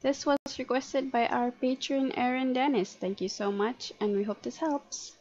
This was requested by our patron Aaron Dennis. Thank you so much, and we hope this helps.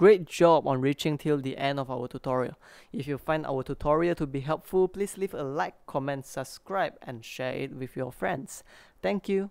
Great job on reaching till the end of our tutorial. If you find our tutorial to be helpful, please leave a like, comment, subscribe and share it with your friends. Thank you.